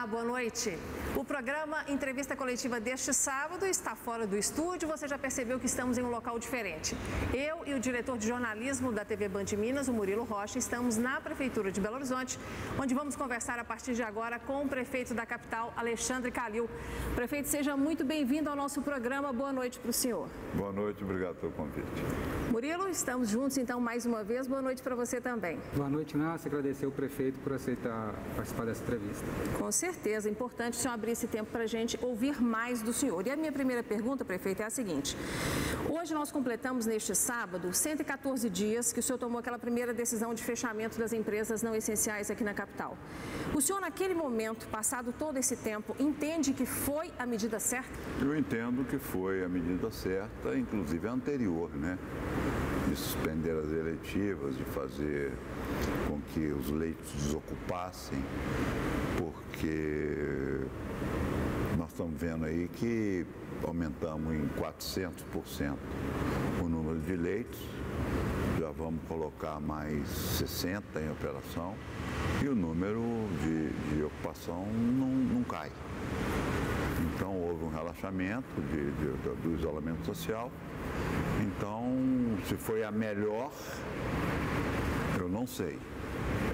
Olá, boa noite. O programa Entrevista Coletiva deste sábado está fora do estúdio. Você já percebeu que estamos em um local diferente. Eu e o diretor de jornalismo da TV Band Minas, o Murilo Rocha, estamos na Prefeitura de Belo Horizonte, onde vamos conversar a partir de agora com o prefeito da capital, Alexandre Calil. Prefeito, seja muito bem-vindo ao nosso programa. Boa noite para o senhor. Boa noite, obrigado pelo convite. Murilo, estamos juntos então mais uma vez. Boa noite para você também. Boa noite, Nácia. Agradecer ao prefeito por aceitar participar dessa entrevista. Com certeza, é importante o senhor abrir esse tempo para a gente ouvir mais do senhor. E a minha primeira pergunta, prefeito, é a seguinte: hoje nós completamos neste sábado 114 dias que o senhor tomou aquela primeira decisão de fechamento das empresas não essenciais aqui na capital. O senhor, naquele momento, passado todo esse tempo, entende que foi a medida certa? Eu entendo que foi a medida certa, inclusive a anterior, né? De suspender as eletivas, de fazer com que os leitos desocupassem, porque nós estamos vendo aí que aumentamos em 400% o número de leitos, já vamos colocar mais 60 em operação e o número de, de ocupação não, não cai. Então houve um relaxamento de, de, do isolamento social. Então, se foi a melhor, eu não sei.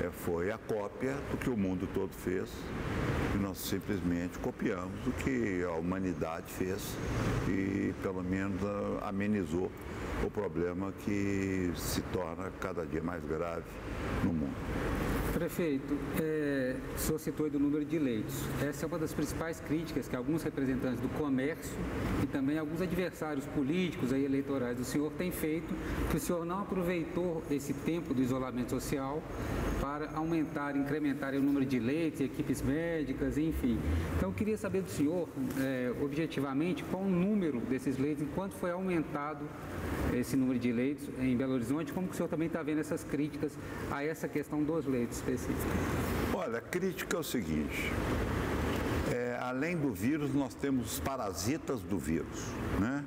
É, foi a cópia do que o mundo todo fez e nós simplesmente copiamos o que a humanidade fez e pelo menos amenizou o problema que se torna cada dia mais grave no mundo. Prefeito, é, o senhor citou aí do número de leitos. Essa é uma das principais críticas que alguns representantes do comércio e também alguns adversários políticos e eleitorais do senhor têm feito, que o senhor não aproveitou esse tempo do isolamento social para aumentar, incrementar o número de leitos, equipes médicas, enfim. Então, eu queria saber do senhor, é, objetivamente, qual o número desses leitos, enquanto foi aumentado esse número de leitos em Belo Horizonte, como o senhor também está vendo essas críticas a essa questão dos leitos específicos? Olha, a crítica é o seguinte, é, além do vírus, nós temos os parasitas do vírus, né?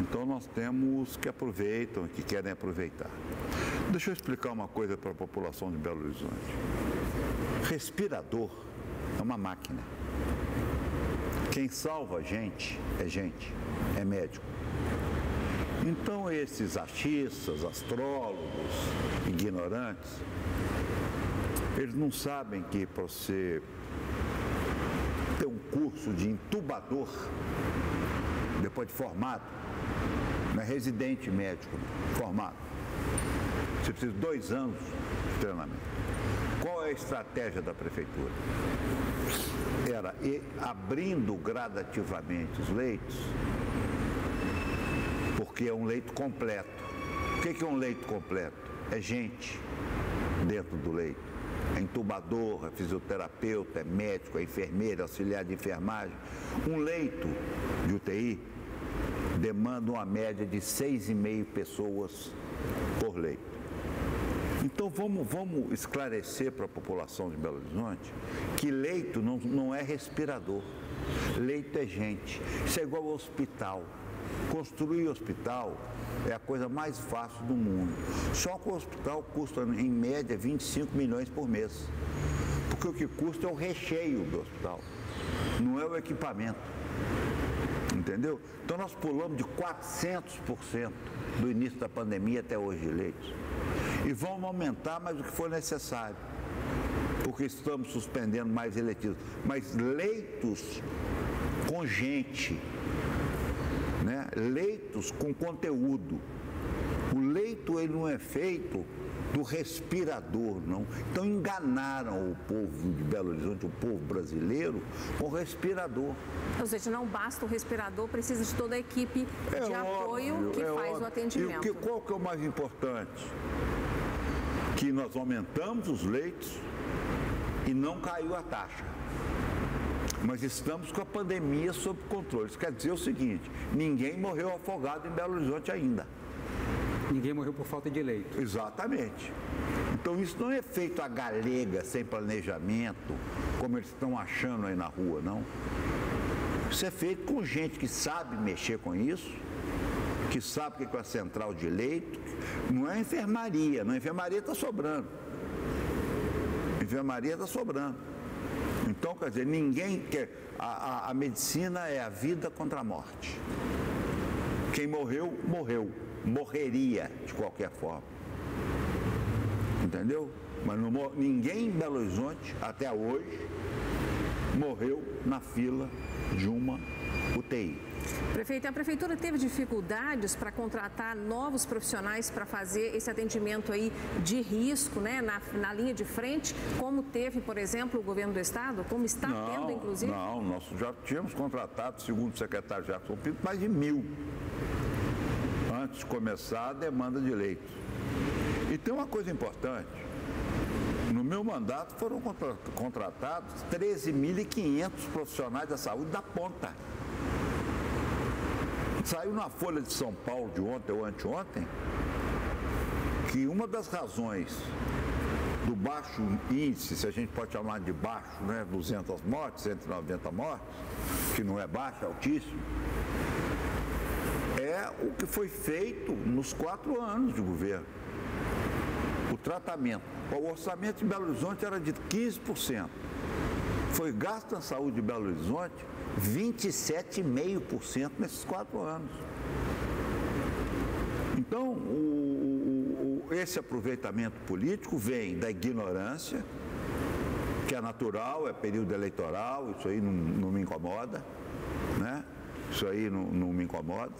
Então nós temos que aproveitam, que querem aproveitar. Deixa eu explicar uma coisa para a população de Belo Horizonte. Respirador é uma máquina. Quem salva a gente é gente, é médico. Então esses achistas, astrólogos, ignorantes, eles não sabem que para você ter um curso de intubador, depois de formado, não é residente médico, formado, você precisa de dois anos de treinamento. Qual é a estratégia da prefeitura? Era ir abrindo gradativamente os leitos, porque é um leito completo. O que é um leito completo? É gente dentro do leito. É intubador, é fisioterapeuta, é médico, é enfermeira, auxiliar de enfermagem. Um leito de UTI demanda uma média de seis e meio pessoas por leito. Então vamos, vamos esclarecer para a população de Belo Horizonte que leito não, não é respirador. Leito é gente. Isso é igual ao hospital. Construir hospital é a coisa mais fácil do mundo. Só que o hospital custa, em média, 25 milhões por mês. Porque o que custa é o recheio do hospital, não é o equipamento. Entendeu? Então nós pulamos de 400% do início da pandemia até hoje de leitos e vamos aumentar mais o que for necessário, porque estamos suspendendo mais eletivos. Mas leitos com gente? Leitos com conteúdo. O leito ele não é feito do respirador, não. Então enganaram o povo de Belo Horizonte, o povo brasileiro, com o respirador. Ou seja, não basta o respirador, precisa de toda a equipe é de óbvio, apoio que é faz óbvio. o atendimento. E o que, qual que é o mais importante? que nós aumentamos os leitos e não caiu a taxa. Mas estamos com a pandemia sob controle. Isso quer dizer o seguinte: ninguém morreu afogado em Belo Horizonte ainda. Ninguém morreu por falta de leito. Exatamente. Então isso não é feito a galega, sem planejamento, como eles estão achando aí na rua, não. Isso é feito com gente que sabe mexer com isso, que sabe o que é a central de leito, não é enfermaria, não, a enfermaria está sobrando. A enfermaria está sobrando. Então, quer dizer, ninguém quer. A, a, a medicina é a vida contra a morte. Quem morreu, morreu. Morreria de qualquer forma. Entendeu? Mas não, ninguém em Belo Horizonte, até hoje, morreu na fila de uma UTI. Prefeito, a prefeitura teve dificuldades para contratar novos profissionais para fazer esse atendimento aí de risco, né, na, na, linha de frente, como teve, por exemplo, o governo do estado, como está não, tendo, inclusive? Não, nós já tínhamos contratado, segundo o secretário Jackson Pinto, mais de mil antes de começar a demanda de leitos. E tem uma coisa importante. No meu mandato foram contratados 13.500 profissionais da saúde da ponta. Saiu na Folha de São Paulo de ontem ou anteontem que uma das razões do baixo índice, se a gente pode chamar de baixo, né, 200 mortes, 190 mortes, que não é baixo, é altíssimo, é o que foi feito nos quatro anos de governo. O tratamento. O orçamento de Belo Horizonte era de 15%. Foi gasto na saúde de Belo Horizonte 27,5% nesses quatro anos. Então, o, o, esse aproveitamento político vem da ignorância, que é natural, é período eleitoral, isso aí não, não me incomoda, né? Isso aí não, não me incomoda.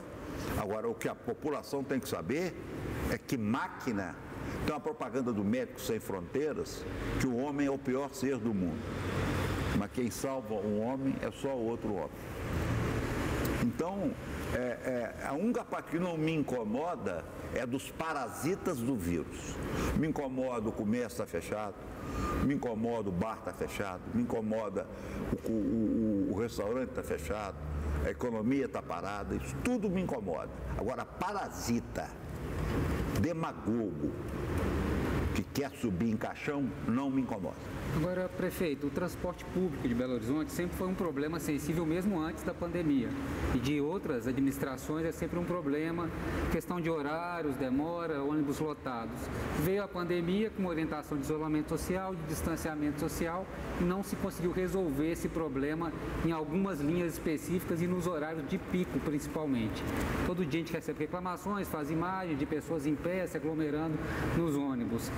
Agora, o que a população tem que saber é que máquina tem uma propaganda do Médico Sem Fronteiras que o homem é o pior ser do mundo. Quem salva um homem é só outro homem. Então, é, é, a única parte que não me incomoda é dos parasitas do vírus. Me incomoda o comércio estar tá fechado, me incomoda o bar estar tá fechado, me incomoda o, o, o, o restaurante estar tá fechado, a economia está parada, isso tudo me incomoda. Agora, parasita, demagogo, que quer subir em caixão, não me incomoda. Agora, prefeito, o transporte público de Belo Horizonte sempre foi um problema sensível mesmo antes da pandemia. E de outras administrações é sempre um problema, questão de horários, demora, ônibus lotados. Veio a pandemia com orientação de isolamento social, de distanciamento social, e não se conseguiu resolver esse problema em algumas linhas específicas e nos horários de pico, principalmente. Todo dia a gente recebe reclamações, faz imagens de pessoas em pé se aglomerando nos ônibus.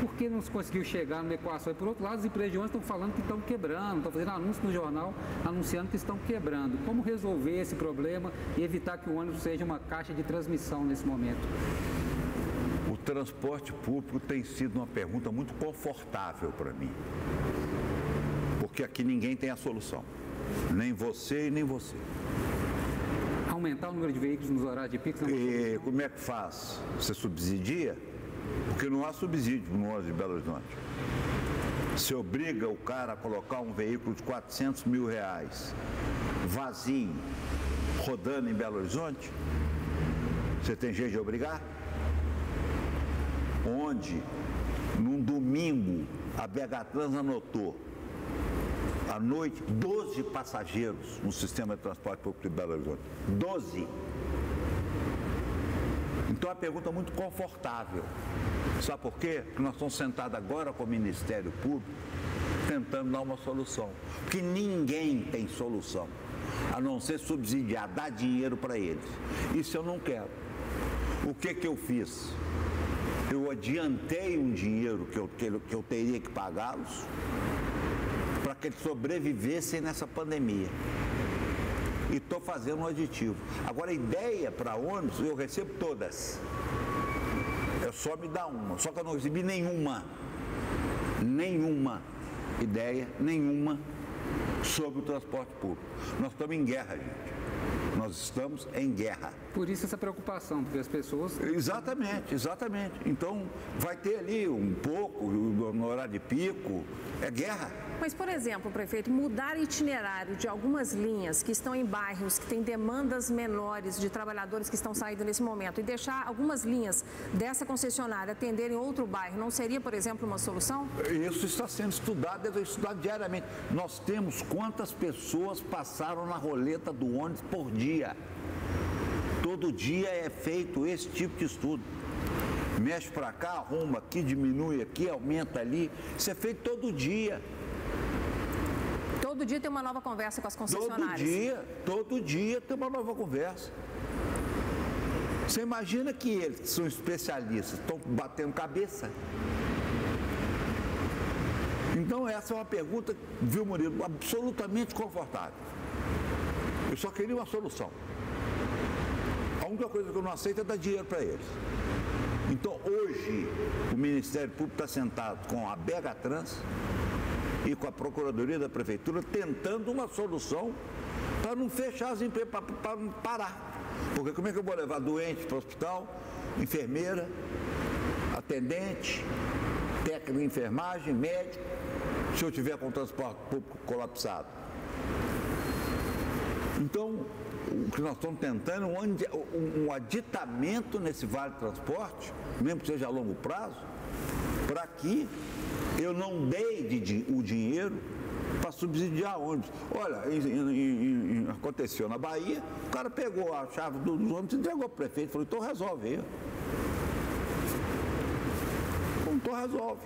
Por que não se conseguiu chegar numa equação? E por outro lado, as empresas de ônibus estão falando que estão quebrando, estão fazendo anúncio no jornal anunciando que estão quebrando. Como resolver esse problema e evitar que o ônibus seja uma caixa de transmissão nesse momento? O transporte público tem sido uma pergunta muito confortável para mim. Porque aqui ninguém tem a solução. Nem você e nem você. Aumentar o número de veículos nos horários de pico? E como é que faz? Você subsidia? Porque não há subsídio no ônibus de Belo Horizonte. Você obriga o cara a colocar um veículo de 400 mil reais, vazio, rodando em Belo Horizonte? Você tem jeito de obrigar? Onde, num domingo, a BH Trans anotou à noite 12 passageiros no sistema de transporte público de Belo Horizonte. 12. Então é uma pergunta muito confortável. Sabe por quê? Porque nós estamos sentados agora com o Ministério Público tentando dar uma solução. Porque ninguém tem solução, a não ser subsidiar, dar dinheiro para eles. Isso eu não quero. O que, que eu fiz? Eu adiantei um dinheiro que eu, que eu teria que pagá-los para que eles sobrevivessem nessa pandemia. E estou fazendo um aditivo. Agora, ideia para ônibus, eu recebo todas. Só me dar uma. Só que eu não recebi nenhuma. Nenhuma ideia, nenhuma sobre o transporte público. Nós estamos em guerra, gente. Nós estamos em guerra. Por isso essa preocupação, porque as pessoas. Exatamente, exatamente. Então vai ter ali um pouco no horário de pico, é guerra. Mas, por exemplo, prefeito, mudar itinerário de algumas linhas que estão em bairros que têm demandas menores de trabalhadores que estão saindo nesse momento e deixar algumas linhas dessa concessionária atenderem outro bairro, não seria, por exemplo, uma solução? Isso está sendo estudado, deve ser estudado diariamente. Nós temos quantas pessoas passaram na roleta do ônibus por dia. Todo dia é feito esse tipo de estudo mexe para cá, arruma aqui, diminui aqui, aumenta ali. Isso é feito todo dia. Todo dia tem uma nova conversa com as concessionárias. Todo dia, todo dia tem uma nova conversa. Você imagina que eles, que são especialistas, estão batendo cabeça. Então essa é uma pergunta, viu Murilo, absolutamente confortável. Eu só queria uma solução. A única coisa que eu não aceito é dar dinheiro para eles. Então hoje o Ministério Público está sentado com a Bega Trans e com a Procuradoria da Prefeitura tentando uma solução para não fechar as empresas, para parar. Porque como é que eu vou levar doente para o hospital, enfermeira, atendente, técnico de enfermagem, médico, se eu tiver com o transporte público colapsado? Então, o que nós estamos tentando um, um aditamento nesse vale transporte, mesmo que seja a longo prazo, para que eu não dei de, o dinheiro para subsidiar ônibus. Olha, aconteceu na Bahia, o cara pegou a chave dos ônibus entregou para o prefeito, falou, então resolve aí. Então resolve.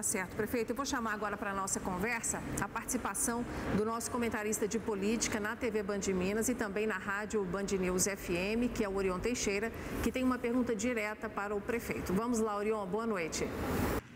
Tá certo, prefeito. Eu vou chamar agora para a nossa conversa a participação do nosso comentarista de política na TV Band Minas e também na rádio Band News FM, que é o Orion Teixeira, que tem uma pergunta direta para o prefeito. Vamos lá, Orion, boa noite.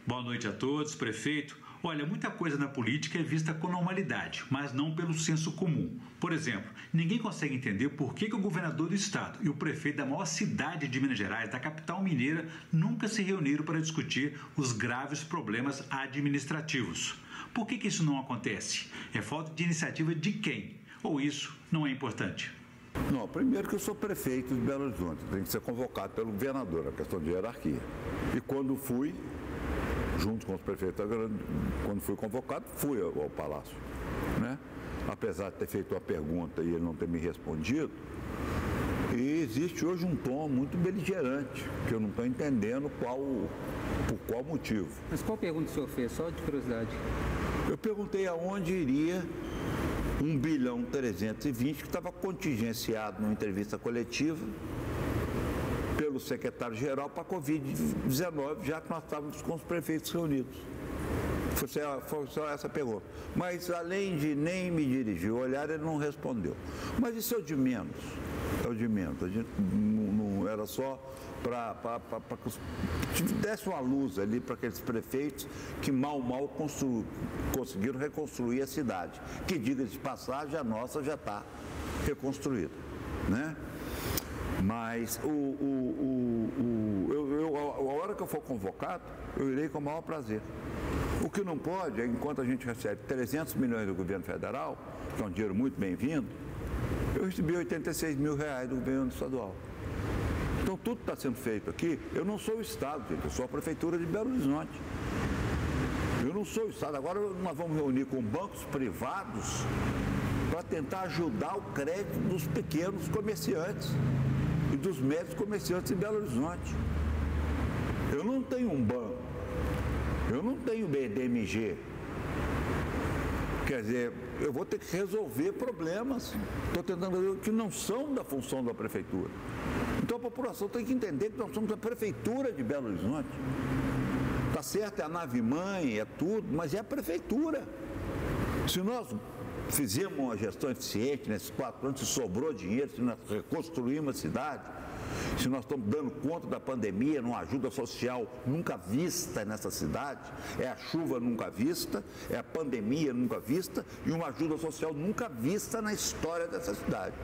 Boa noite a todos, prefeito. Olha, muita coisa na política é vista com normalidade, mas não pelo senso comum. Por exemplo, ninguém consegue entender por que, que o governador do estado e o prefeito da maior cidade de Minas Gerais, da capital mineira, nunca se reuniram para discutir os graves problemas administrativos. Por que, que isso não acontece? É falta de iniciativa de quem? Ou isso não é importante? Não, primeiro que eu sou prefeito de Belo Horizonte, tem que ser convocado pelo governador, a questão de hierarquia. E quando fui, junto com os prefeitos, quando fui convocado, fui ao, Palácio. Né? Apesar de ter feito a pergunta e ele não ter me respondido, e existe hoje um tom muito beligerante, que eu não estou entendendo qual, por qual motivo. Mas qual pergunta o senhor fez, só de curiosidade? Eu perguntei aonde iria 1 bilhão 320 que estava contingenciado numa entrevista coletiva pelo secretário-geral para a Covid-19, já que nós estávamos com os prefeitos reunidos. Foi só, essa pergunta. Mas além de nem me dirigir o olhar, ele não respondeu. Mas isso é o de menos. É o de menos. Não, não era só para que desse uma luz ali para aqueles prefeitos que mal, mal conseguiram reconstruir a cidade. Que, diga de passagem, a nossa já está reconstruída. Né? Mas o, o, o, eu, eu, a hora que eu for convocado, eu irei com o maior prazer. O que não pode é, enquanto a gente recebe 300 milhões do governo federal, que é um dinheiro muito bem-vindo, eu recebi 86 mil reais do governo estadual. Então tudo está sendo feito aqui. Eu não sou o Estado, gente, eu sou a Prefeitura de Belo Horizonte. Eu não sou o Estado. Agora nós vamos reunir com bancos privados para tentar ajudar o crédito dos pequenos comerciantes dos médios comerciantes em Belo Horizonte. Eu não tenho um banco, eu não tenho BDMG. Quer dizer, eu vou ter que resolver problemas. Estou tentando resolver que não são da função da prefeitura. Então a população tem que entender que nós somos a prefeitura de Belo Horizonte. Tá certo, é a nave mãe, é tudo, mas é a prefeitura. Se nós fizemos uma gestão eficiente nesses quatro anos, se sobrou dinheiro, se nós reconstruímos a cidade, se nós estamos dando conta da pandemia, numa ajuda social nunca vista nessa cidade, é a chuva nunca vista, é a pandemia nunca vista e uma ajuda social nunca vista na história dessa cidade.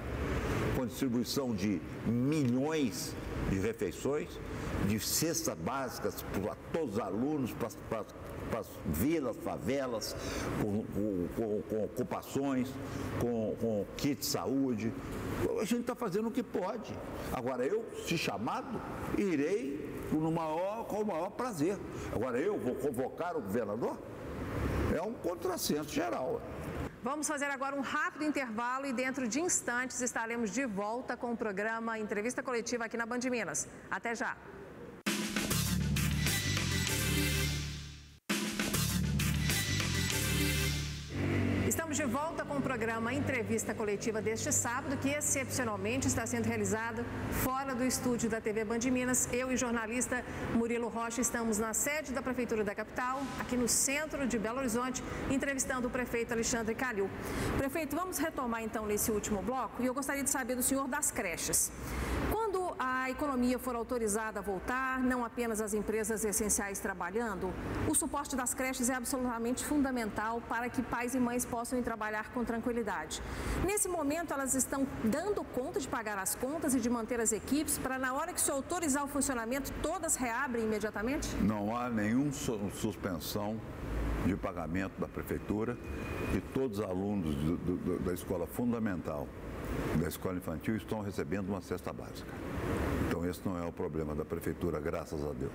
Com distribuição de milhões de refeições, de cestas básicas para todos os alunos, para, as vilas, favelas, com, com, com ocupações, com, com kit de saúde. A gente está fazendo o que pode. Agora, eu, se chamado, irei no maior, com o maior prazer. Agora, eu vou convocar o governador? É um contrassenso geral. Vamos fazer agora um rápido intervalo e dentro de instantes estaremos de volta com o programa Entrevista Coletiva aqui na Band Minas. Até já! Estamos de volta com o programa Entrevista Coletiva deste sábado, que excepcionalmente está sendo realizado fora do estúdio da TV Band Minas. Eu e jornalista Murilo Rocha estamos na sede da Prefeitura da capital, aqui no centro de Belo Horizonte, entrevistando o prefeito Alexandre Calil. Prefeito, vamos retomar então nesse último bloco e eu gostaria de saber do senhor das creches. A economia for autorizada a voltar, não apenas as empresas essenciais trabalhando, o suporte das creches é absolutamente fundamental para que pais e mães possam ir trabalhar com tranquilidade. Nesse momento, elas estão dando conta de pagar as contas e de manter as equipes para, na hora que se autorizar o funcionamento, todas reabrem imediatamente? Não há nenhuma suspensão de pagamento da prefeitura e todos os alunos do, do, da escola fundamental da escola infantil estão recebendo uma cesta básica. Então, esse não é o problema da prefeitura, graças a Deus.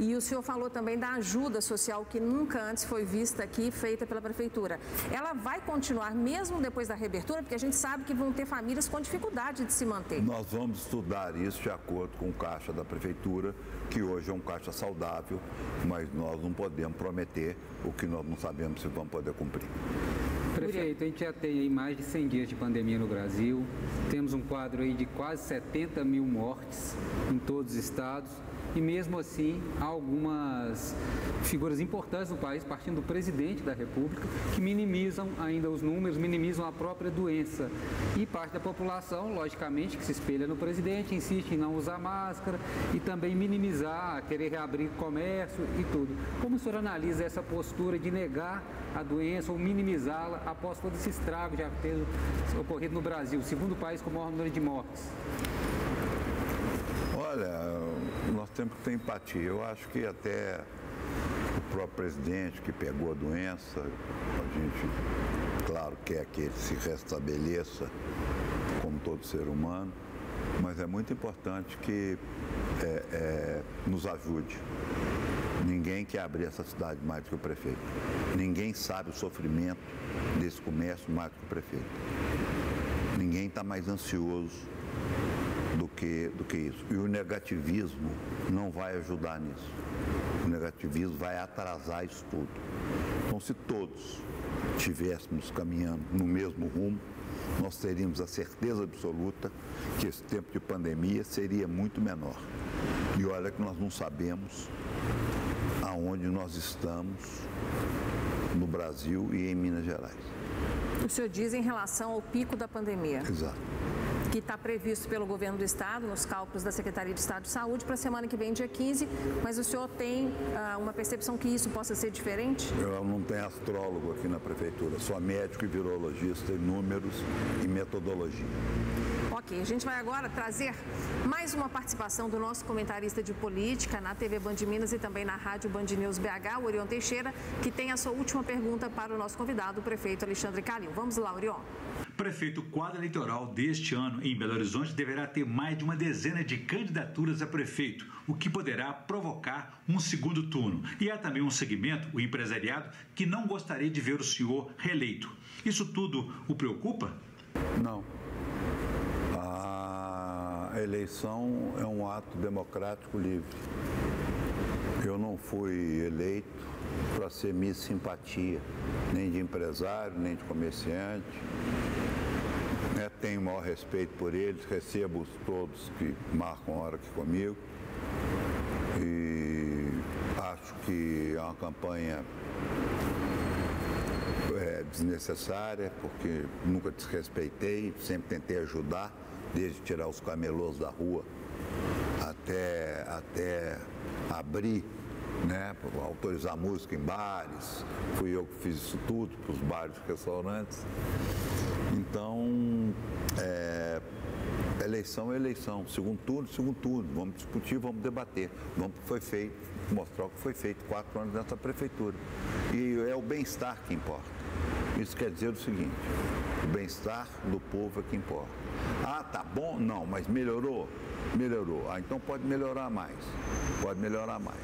E o senhor falou também da ajuda social que nunca antes foi vista aqui, feita pela prefeitura. Ela vai continuar mesmo depois da reabertura, porque a gente sabe que vão ter famílias com dificuldade de se manter. Nós vamos estudar isso de acordo com o caixa da prefeitura, que hoje é um caixa saudável, mas nós não podemos prometer o que nós não sabemos se vamos poder cumprir. Prefeito, a gente já tem aí mais de 100 dias de pandemia no Brasil, temos um quadro aí de quase 70 mil mortes em todos os estados e mesmo assim algumas figuras importantes no país, partindo do presidente da República, que minimizam ainda os números, minimizam a própria doença. E parte da população, logicamente, que se espelha no presidente, insiste em não usar máscara e também minimizar, querer reabrir comércio e tudo. Como o senhor analisa essa postura de negar a doença ou minimizá-la após todo esse estrago já ter ocorrido no Brasil, segundo país com maior número de mortes? Olha, nós temos que ter empatia. Eu acho que até o próprio presidente que pegou a doença, a gente, claro, quer que ele se restabeleça como todo ser humano, mas é muito importante que é, é, nos ajude. Ninguém quer abrir essa cidade mais do que o prefeito. Ninguém sabe o sofrimento desse comércio mais do que o prefeito. Ninguém está mais ansioso do que, do que isso. E o negativismo não vai ajudar nisso. O negativismo vai atrasar isso tudo. Então, se todos estivéssemos caminhando no mesmo rumo, nós teríamos a certeza absoluta que esse tempo de pandemia seria muito menor. E olha que nós não sabemos aonde nós estamos no Brasil e em Minas Gerais. O senhor diz em relação ao pico da pandemia. Exato que está previsto pelo governo do estado, nos cálculos da Secretaria de Estado de Saúde, para a semana que vem, dia 15. Mas o senhor tem uh, uma percepção que isso possa ser diferente? Eu não tenho astrólogo aqui na prefeitura, sou médico e virologista em números e metodologia. Ok, a gente vai agora trazer mais uma participação do nosso comentarista de política na TV Band Minas e também na Rádio Band News BH, Orion Teixeira, que tem a sua última pergunta para o nosso convidado, o prefeito Alexandre Calil. Vamos lá, Orion. Prefeito, o quadro eleitoral deste ano em Belo Horizonte deverá ter mais de uma dezena de candidaturas a prefeito, o que poderá provocar um segundo turno. E há também um segmento, o empresariado, que não gostaria de ver o senhor reeleito. Isso tudo o preocupa? Não. A eleição é um ato democrático livre. Eu não fui eleito para ser Miss Simpatia, nem de empresário, nem de comerciante. É, tenho o maior respeito por eles, recebo todos que marcam hora aqui comigo. E acho que é uma campanha é, desnecessária, porque nunca desrespeitei, sempre tentei ajudar, desde tirar os camelôs da rua até, até abrir né, autorizar música em bares, fui eu que fiz isso tudo para os bares e restaurantes. Então, é, eleição é eleição, segundo turno, segundo turno, vamos discutir, vamos debater, vamos o que foi feito, mostrar o que foi feito quatro anos nessa prefeitura. E é o bem-estar que importa. Isso quer dizer o seguinte, o bem-estar do povo é que importa. Ah, tá bom? Não, mas melhorou? Melhorou. Ah, então pode melhorar mais. Pode melhorar mais.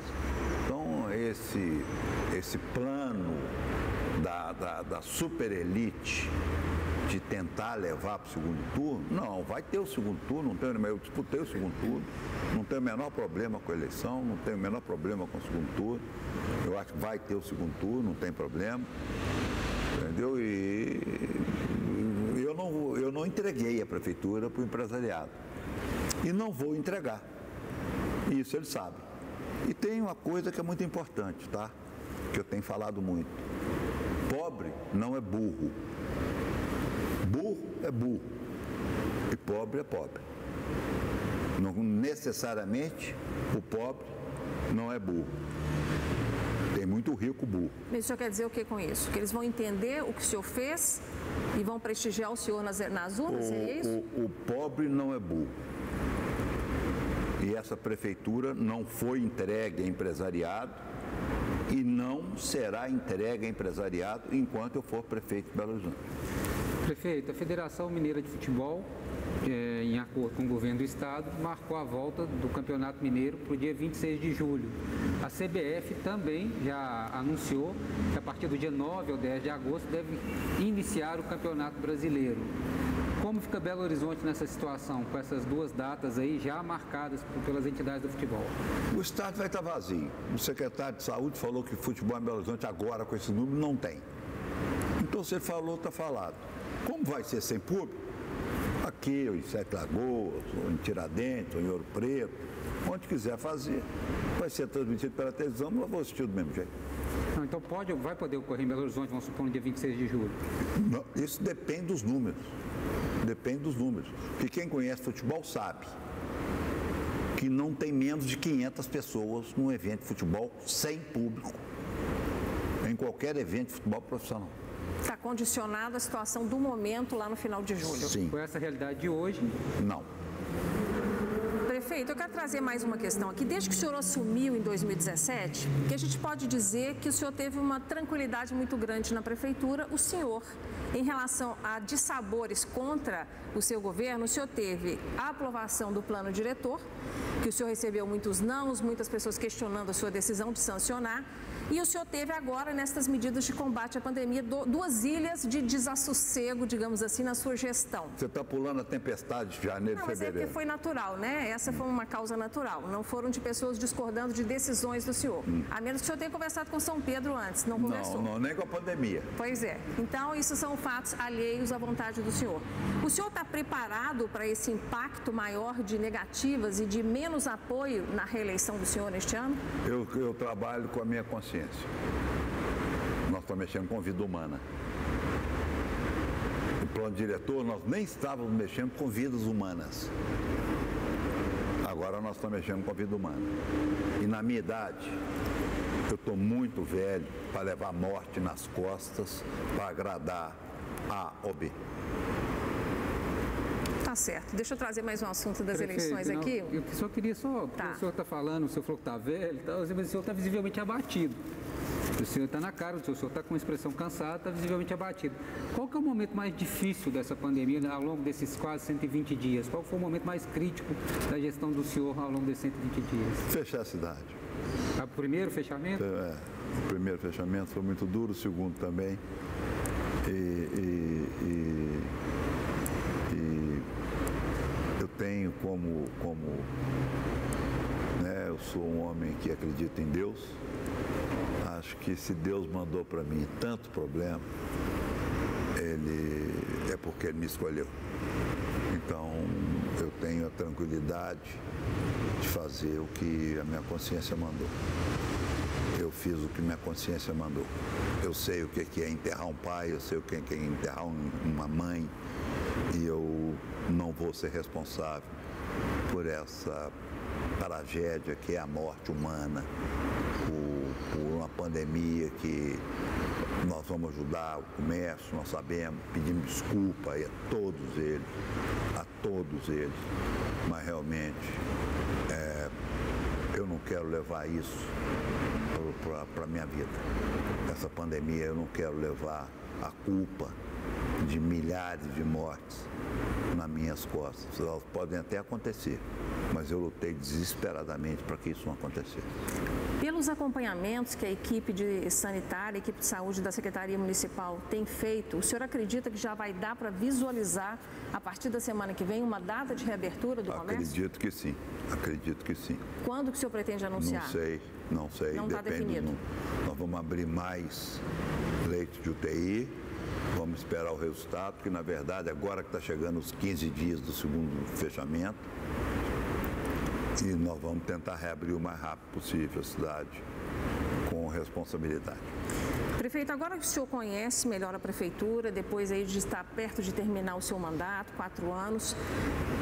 Então, esse, esse plano da, da, da super elite de tentar levar para o segundo turno, não, vai ter o segundo turno, não tenho, eu disputei o segundo turno, não tenho o menor problema com a eleição, não tenho o menor problema com o segundo turno, eu acho que vai ter o segundo turno, não tem problema. entendeu? E eu não, eu não entreguei a prefeitura para o empresariado. E não vou entregar. Isso ele sabe. E tem uma coisa que é muito importante, tá? Que eu tenho falado muito. Pobre não é burro. É burro. E pobre é pobre. Não necessariamente o pobre não é burro. Tem muito rico burro. Mas o senhor quer dizer o que com isso? Que eles vão entender o que o senhor fez e vão prestigiar o senhor nas, nas urnas? O, é isso? O, o pobre não é burro. E essa prefeitura não foi entregue a empresariado e não será entregue a empresariado enquanto eu for prefeito de Belo Horizonte. Prefeito, a Federação Mineira de Futebol, é, em acordo com o governo do estado, marcou a volta do Campeonato Mineiro para o dia 26 de julho. A CBF também já anunciou que a partir do dia 9 ao 10 de agosto deve iniciar o Campeonato Brasileiro. Como fica Belo Horizonte nessa situação, com essas duas datas aí já marcadas pelas entidades do futebol? O estádio vai estar vazio. O secretário de saúde falou que futebol em Belo Horizonte agora com esse número não tem. Então ele falou, está falado. Como vai ser sem público? Aqui, ou em Sete Lagoas, ou em Tiradentes, ou em Ouro Preto, onde quiser fazer. Vai ser transmitido pela televisão, mas eu vou assistir do mesmo jeito. Não, então pode, vai poder ocorrer em Belo Horizonte, vamos supor, no dia 26 de julho? Não, isso depende dos números. Depende dos números. Porque quem conhece futebol sabe que não tem menos de 500 pessoas num evento de futebol sem público. Em qualquer evento de futebol profissional. Está condicionado à situação do momento lá no final de julho. Sim. Com essa realidade de hoje, Não. Prefeito, eu quero trazer mais uma questão aqui. Desde que o senhor assumiu em 2017, que a gente pode dizer que o senhor teve uma tranquilidade muito grande na prefeitura, o senhor, em relação a dissabores contra o seu governo, o senhor teve a aprovação do plano diretor, que o senhor recebeu muitos nãos, muitas pessoas questionando a sua decisão de sancionar. E o senhor teve agora, nestas medidas de combate à pandemia, duas ilhas de desassossego, digamos assim, na sua gestão. Você está pulando a tempestade de janeiro Não, e mas é porque fevereiro. foi natural, né? Essa foi uma causa natural. Não foram de pessoas discordando de decisões do senhor. A menos que o senhor tenha conversado com São Pedro antes, não conversou. Não, não, nem com a pandemia. Pois é. Então, isso são fatos alheios à vontade do senhor. O senhor está preparado para esse impacto maior de negativas e de menos apoio na reeleição do senhor neste ano? Eu, eu trabalho com a minha consciência. Nós estamos mexendo com vida humana. O plano diretor, nós nem estávamos mexendo com vidas humanas. Agora nós estamos mexendo com a vida humana. E na minha idade, eu estou muito velho para levar morte nas costas para agradar A ou B. Tá certo. Deixa eu trazer mais um assunto das Prefeito, eleições não, aqui. Eu só queria só, Tá. o senhor está falando, o senhor falou que está velho, e tal, mas o senhor está visivelmente abatido. O senhor está na cara, o senhor está com uma expressão cansada, está visivelmente abatido. Qual que é o momento mais difícil dessa pandemia né, ao longo desses quase 120 dias? Qual foi o momento mais crítico da gestão do senhor ao longo desses 120 dias? Fechar a cidade. O primeiro fechamento? É, o primeiro fechamento foi muito duro, o segundo também. E- e- e eu tenho como, como né, eu sou um homem que acredita em Deus. Acho que se Deus mandou para mim tanto problema, ele é porque ele me escolheu. Então eu tenho a tranquilidade de fazer o que a minha consciência mandou. Eu fiz o que minha consciência mandou. Eu sei o que é enterrar um pai, eu sei o que é enterrar um- uma mãe e eu não vou ser responsável por essa tragédia que é a morte humana, por, por uma pandemia que nós vamos ajudar o comércio, nós sabemos, pedimos desculpa a todos eles, a todos eles, mas realmente é, eu não quero levar isso para a minha vida. Essa pandemia eu não quero levar a culpa de milhares de mortes nas minhas costas. Elas podem até acontecer, mas eu lutei desesperadamente para que isso não acontecesse. Pelos acompanhamentos que a equipe de sanitária, a equipe de saúde da Secretaria Municipal tem feito, o senhor acredita que já vai dar para visualizar, a partir da semana que vem, uma data de reabertura do comércio? Acredito que sim, acredito que sim. Quando que o senhor pretende anunciar? Não sei, não sei. Não tá depende definido. do- Nós vamos abrir mais leitos de UTI Vamos esperar o resultado, porque na verdade agora que está chegando os 15 dias do segundo fechamento, e nós vamos tentar reabrir o mais rápido possível a cidade com responsabilidade. Prefeito, agora que o senhor conhece melhor a prefeitura, depois aí de estar perto de terminar o seu mandato, quatro anos,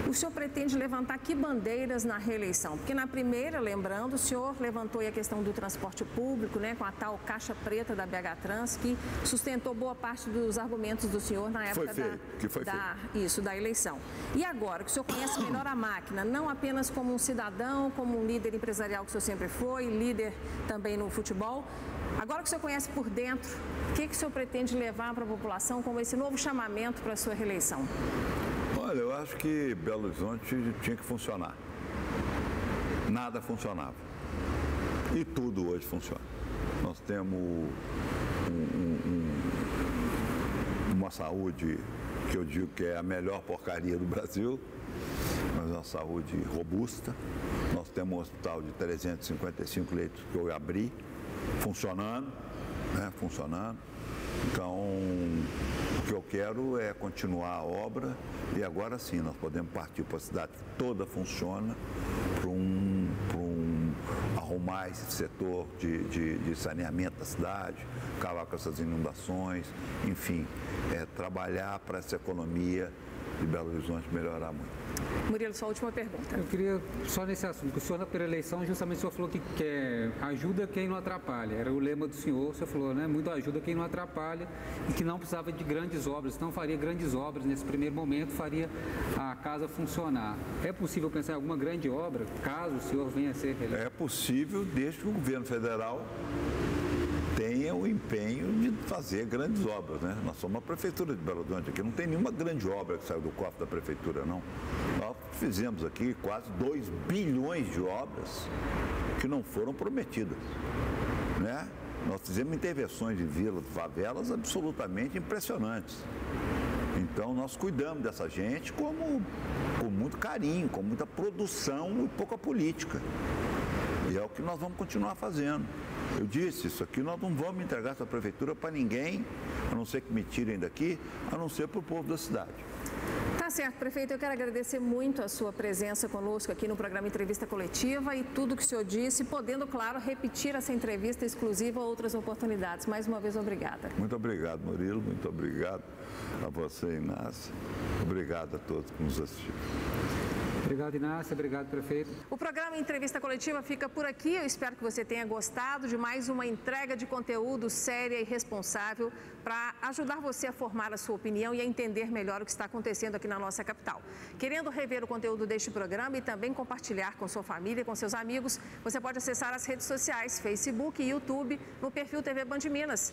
o senhor pretende levantar que bandeiras na reeleição? Porque na primeira, lembrando, o senhor levantou a questão do transporte público, né, com a tal caixa preta da BH Trans, que sustentou boa parte dos argumentos do senhor na época foi feito, da, que foi da, isso, da eleição. E agora que o senhor conhece melhor a máquina, não apenas como um cidadão, como um líder empresarial que o senhor sempre foi, líder também no futebol, Agora que o senhor conhece por dentro, o que, que o senhor pretende levar para a população como esse novo chamamento para a sua reeleição? Olha, eu acho que Belo Horizonte tinha que funcionar. Nada funcionava. E tudo hoje funciona. Nós temos um, um, uma saúde que eu digo que é a melhor porcaria do Brasil, mas uma saúde robusta. Nós temos um hospital de 355 leitos que eu abri, funcionando, né, funcionando. Então, o que eu quero é continuar a obra e agora sim nós podemos partir para a cidade que toda funciona para um, um, arrumar esse setor de, de, de, saneamento da cidade, acabar com essas inundações, enfim, é, trabalhar para essa economia de Belo Horizonte melhorar muito. Murilo, sua última pergunta. Eu queria, só nesse assunto, o senhor na eleição, justamente o senhor falou que quer ajuda quem não atrapalha. Era o lema do senhor, o senhor falou, né? Muito ajuda quem não atrapalha e que não precisava de grandes obras, não faria grandes obras nesse primeiro momento, faria a casa funcionar. É possível pensar em alguma grande obra, caso o senhor venha a ser reeleito? É possível, desde que o governo federal tenha o empenho de fazer grandes obras. Né? Nós somos uma prefeitura de Belo Horizonte aqui, não tem nenhuma grande obra que saiu do cofre da prefeitura, não. Nós fizemos aqui quase 2 bilhões de obras que não foram prometidas. Né? Nós fizemos intervenções de vilas, favelas absolutamente impressionantes. Então nós cuidamos dessa gente como, com muito carinho, com muita produção e pouca política. E é o que nós vamos continuar fazendo. Eu disse, isso aqui nós não vamos entregar essa prefeitura para ninguém, a não ser que me tirem daqui, a não ser para o povo da cidade. Tá certo, prefeito. Eu quero agradecer muito a sua presença conosco aqui no programa Entrevista Coletiva e tudo que o senhor disse, podendo, claro, repetir essa entrevista exclusiva a outras oportunidades. Mais uma vez, obrigada. Muito obrigado, Murilo. Muito obrigado a você, Inácio. Obrigado a todos que nos assistiram. Obrigado, Inácia. Obrigado, prefeito. O programa Entrevista Coletiva fica por aqui. Eu espero que você tenha gostado de mais uma entrega de conteúdo séria e responsável para ajudar você a formar a sua opinião e a entender melhor o que está acontecendo aqui na nossa capital. Querendo rever o conteúdo deste programa e também compartilhar com sua família, com seus amigos, você pode acessar as redes sociais, Facebook e YouTube, no perfil TV Band Minas.